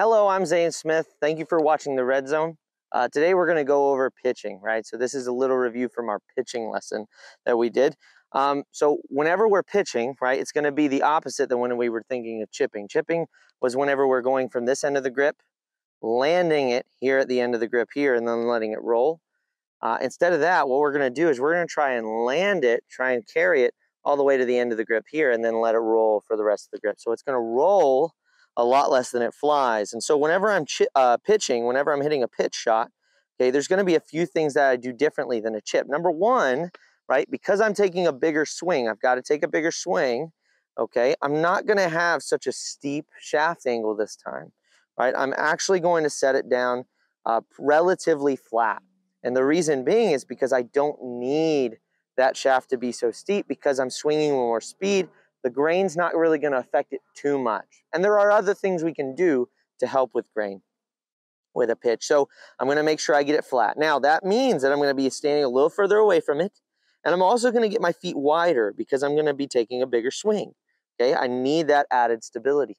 Hello, I'm Zane Smith. Thank you for watching the Red Zone. Uh, today we're going to go over pitching, right? So this is a little review from our pitching lesson that we did. Um, so whenever we're pitching, right, it's going to be the opposite than when we were thinking of chipping. Chipping was whenever we're going from this end of the grip, landing it here at the end of the grip here, and then letting it roll. Uh, instead of that, what we're going to do is we're going to try and land it, try and carry it all the way to the end of the grip here, and then let it roll for the rest of the grip. So it's going to roll a lot less than it flies. And so whenever I'm uh, pitching, whenever I'm hitting a pitch shot, okay, there's going to be a few things that I do differently than a chip. Number one, right, because I'm taking a bigger swing, I've got to take a bigger swing, okay, I'm not going to have such a steep shaft angle this time, right? I'm actually going to set it down uh, relatively flat. And the reason being is because I don't need that shaft to be so steep because I'm swinging with more speed the grain's not really going to affect it too much. And there are other things we can do to help with grain with a pitch. So I'm going to make sure I get it flat. Now that means that I'm going to be standing a little further away from it. And I'm also going to get my feet wider because I'm going to be taking a bigger swing. Okay, I need that added stability.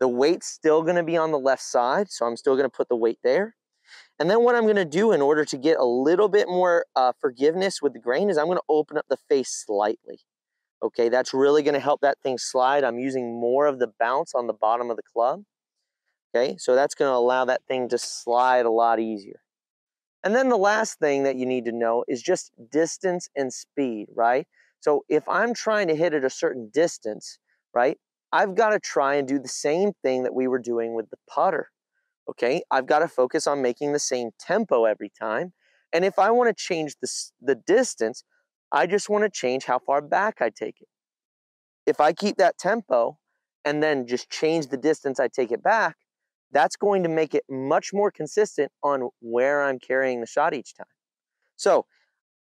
The weight's still going to be on the left side, so I'm still going to put the weight there. And then what I'm going to do in order to get a little bit more uh, forgiveness with the grain is I'm going to open up the face slightly. Okay, that's really going to help that thing slide. I'm using more of the bounce on the bottom of the club. Okay, so that's going to allow that thing to slide a lot easier. And then the last thing that you need to know is just distance and speed, right? So if I'm trying to hit at a certain distance, right, I've got to try and do the same thing that we were doing with the putter. Okay, I've got to focus on making the same tempo every time. And if I want to change the, the distance, I just want to change how far back I take it. If I keep that tempo and then just change the distance I take it back, that's going to make it much more consistent on where I'm carrying the shot each time. So,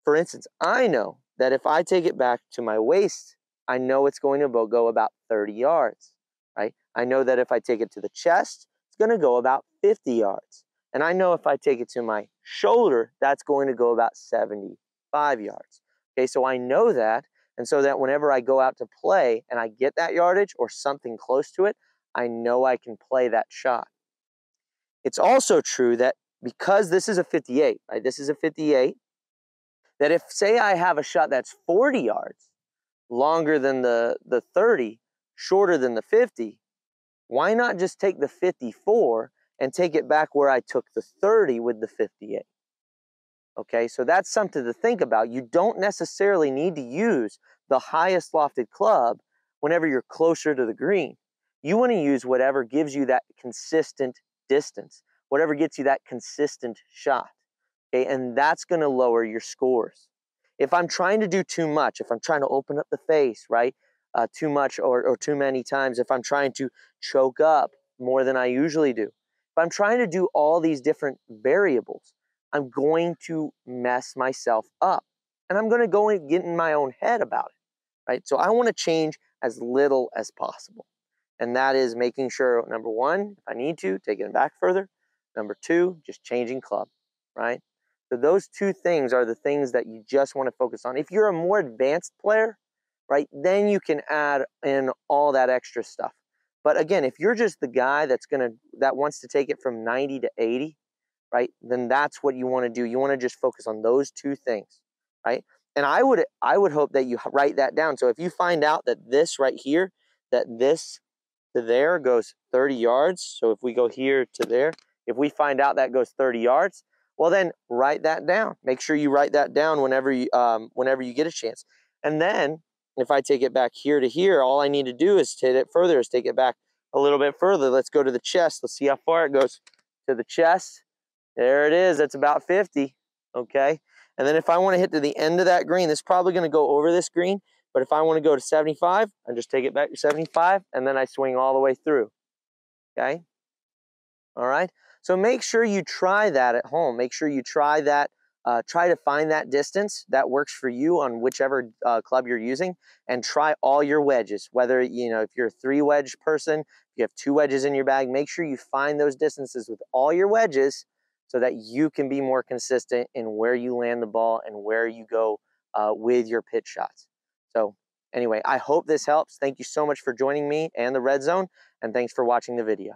for instance, I know that if I take it back to my waist, I know it's going to go about 30 yards, right? I know that if I take it to the chest, it's going to go about 50 yards. And I know if I take it to my shoulder, that's going to go about 75 yards. Okay, so I know that. And so that whenever I go out to play and I get that yardage or something close to it, I know I can play that shot. It's also true that because this is a 58, right? This is a 58, that if say I have a shot that's 40 yards, longer than the, the 30, shorter than the 50, why not just take the 54 and take it back where I took the 30 with the 58? Okay, so that's something to think about. You don't necessarily need to use the highest lofted club whenever you're closer to the green. You want to use whatever gives you that consistent distance, whatever gets you that consistent shot. Okay, and that's going to lower your scores. If I'm trying to do too much, if I'm trying to open up the face, right, uh, too much or, or too many times, if I'm trying to choke up more than I usually do, if I'm trying to do all these different variables, I'm going to mess myself up. And I'm going to go and get in my own head about it, right? So I want to change as little as possible. And that is making sure, number one, if I need to, taking it back further. Number two, just changing club, right? So those two things are the things that you just want to focus on. If you're a more advanced player, right, then you can add in all that extra stuff. But again, if you're just the guy that's gonna that wants to take it from 90 to 80, right? Then that's what you want to do. You want to just focus on those two things, right? And I would I would hope that you write that down. So if you find out that this right here, that this to there goes 30 yards. So if we go here to there, if we find out that goes 30 yards, well then write that down. Make sure you write that down whenever you um, whenever you get a chance. And then if I take it back here to here, all I need to do is hit it further, is take it back a little bit further. Let's go to the chest. Let's see how far it goes to the chest. There it is. That's about 50. Okay. And then if I want to hit to the end of that green, this is probably going to go over this green. But if I want to go to 75, I just take it back to 75 and then I swing all the way through. Okay. All right. So make sure you try that at home. Make sure you try that. Uh, try to find that distance that works for you on whichever uh, club you're using and try all your wedges. Whether, you know, if you're a three wedge person, you have two wedges in your bag, make sure you find those distances with all your wedges so that you can be more consistent in where you land the ball and where you go uh, with your pitch shots. So anyway, I hope this helps. Thank you so much for joining me and the Red Zone, and thanks for watching the video.